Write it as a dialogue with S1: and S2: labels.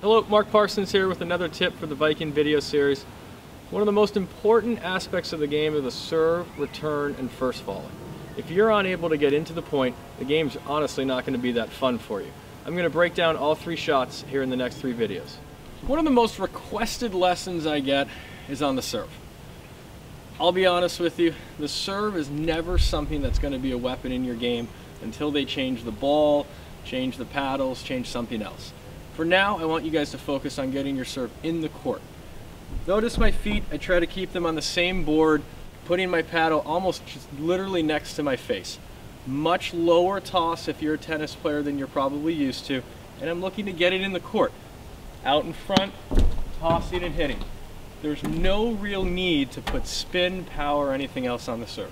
S1: Hello, Mark Parsons here with another tip for the Viking video series. One of the most important aspects of the game are the serve, return, and first volley. If you're unable to get into the point, the game's honestly not going to be that fun for you. I'm going to break down all three shots here in the next three videos. One of the most requested lessons I get is on the serve. I'll be honest with you, the serve is never something that's going to be a weapon in your game until they change the ball, change the paddles, change something else. For now, I want you guys to focus on getting your serve in the court. Notice my feet, I try to keep them on the same board, putting my paddle almost literally next to my face. Much lower toss if you're a tennis player than you're probably used to, and I'm looking to get it in the court. Out in front, tossing and hitting. There's no real need to put spin, power, or anything else on the serve.